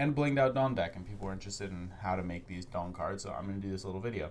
and blinged out DON!! deck. And people were interested in how to make these DON!! cards, so I'm going to do this little video.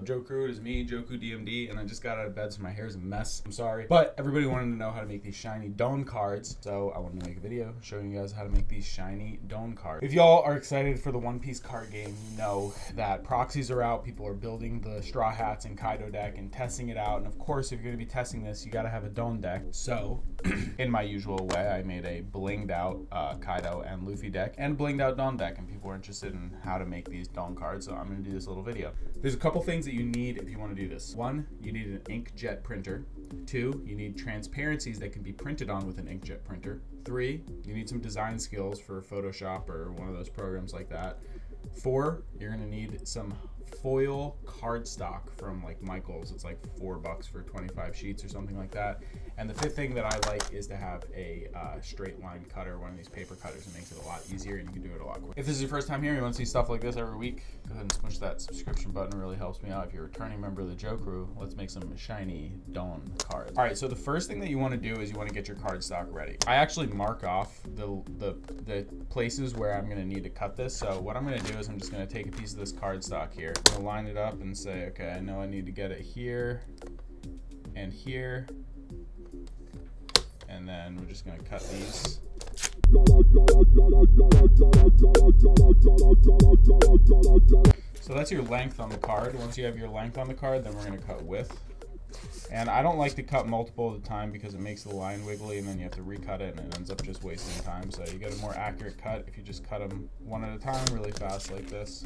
Up, Joe Crew? It is me, JOHKU DMD, and I just got out of bed, so my hair is a mess. I'm sorry. But everybody wanted to know how to make these shiny DON!! cards, so I wanted to make a video showing you guys how to make these shiny DON!! cards. If y'all are excited for the One Piece card game, you know that proxies are out, people are building the Straw Hats and Kaido deck and testing it out, and of course, if you're going to be testing this, you got to have a DON!! deck. So, in my usual way, I made a blinged out uh, Kaido and Luffy deck and blinged out DON!! deck, and people were interested in how to make these DON!! cards, so I'm going to do this little video. There's a couple things that you need if you want to do this. One, you need an inkjet printer. Two, you need transparencies that can be printed on with an inkjet printer. Three, you need some design skills for Photoshop or one of those programs like that. Four, you're gonna need some foil cardstock from like Michaels. It's like four bucks for 25 sheets or something like that. And the fifth thing that I like is to have a uh, straight line cutter, one of these paper cutters. It makes it a lot easier and you can do it a lot quicker. If this is your first time here, you want to see stuff like this every week, go ahead and smush that subscription button. It really helps me out. If you're a returning member of the Joe Crew, let's make some shiny DON!! cards. All right, so the first thing that you want to do is you want to get your cardstock ready. I actually mark off the, the, the places where I'm going to need to cut this. So what I'm going to do is I'm just going to take a piece of this cardstock here. I'm going to line it up and say, okay, I know I need to get it here and here and then we're just gonna cut these. So that's your length on the card. Once you have your length on the card, then we're gonna cut width. And I don't like to cut multiple at a time because it makes the line wiggly and then you have to recut it and it ends up just wasting time. So you get a more accurate cut if you just cut them one at a time really fast like this.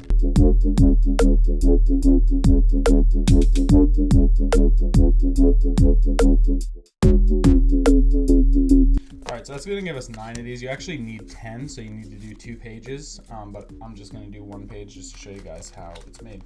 Alright, so that's going to give us 9 of these. You actually need 10, so you need to do two pages. Um, but I'm just going to do one page just to show you guys how it's made.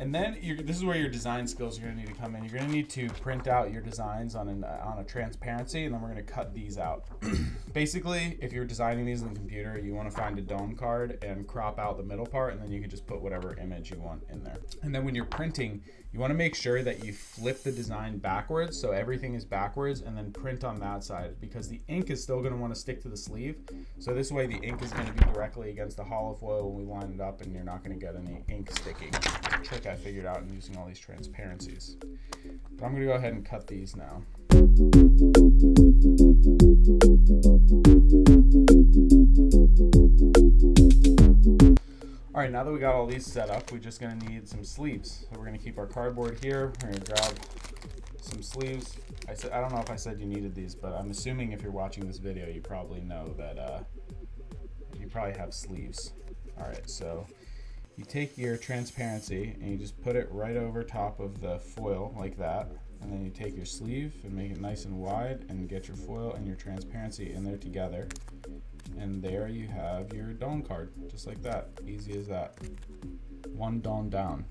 And then this is where your design skills are going to need to come in. You're going to need to print out your designs on, an, on a transparency, and then we're going to cut these out. Basically, if you're designing these in the computer, you want to find a DON!! card and crop out the middle part, and then you can just put whatever image you want in there. And then when you're printing, you want to make sure that you flip the design backwards, so everything is backwards, and then print on that side, because the ink is still going to want to stick to the sleeve. So this way the ink is going to be directly against the holo foil when we line it up, and you're not going to get any ink sticking. Trick I figured out in using all these transparencies. But I'm going to go ahead and cut these now. All right, now that we got all these set up, we're just gonna need some sleeves. So we're gonna keep our cardboard here. We're gonna grab some sleeves. I said I don't know if I said you needed these, but I'm assuming if you're watching this video, you probably know that uh, you probably have sleeves. All right, so you take your transparency and you just put it right over top of the foil like that. And then you take your sleeve and make it nice and wide and get your foil and your transparency in there together. And there you have your DON!! card, just like that. Easy as that. One DON!! down.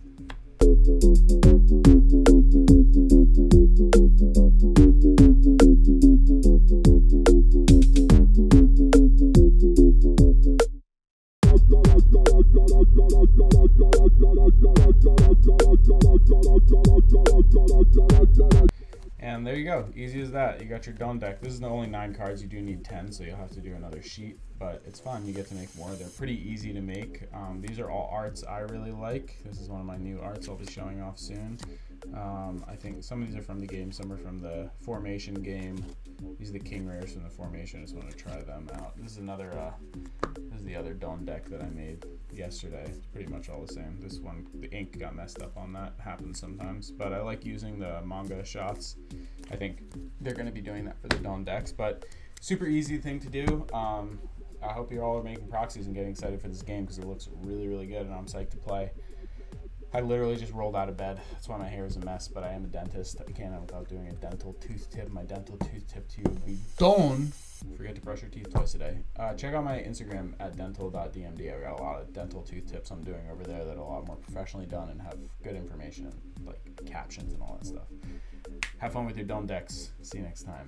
And there you go, easy as that. You got your DON!! deck. This is the only nine cards. You do need 10, so you'll have to do another sheet, but it's fun. You get to make more. They're pretty easy to make. Um, these are all arts I really like. This is one of my new arts I'll be showing off soon. Um, I think some of these are from the game, some are from the formation game. These are the king rares from the formation. I just want to try them out. This is another, uh, the other DON!! deck that I made yesterday. It's pretty much all the same. This one, the ink got messed up on that. Happens sometimes. But I like using the manga shots. I think they're going to be doing that for the DON!! decks. But super easy thing to do. Um, I hope you all are making proxies and getting excited for this game because it looks really, really good and I'm psyched to play. I literally just rolled out of bed. That's why my hair is a mess, but I am a dentist. I can't without doing a dental tooth tip. My dental tooth tip to you would be done. Forget to brush your teeth twice a day. Uh, check out my Instagram at dental.dmd. I got a lot of dental tooth tips I'm doing over there that are a lot more professionally done and have good information like captions and all that stuff. Have fun with your DON!! decks. See you next time.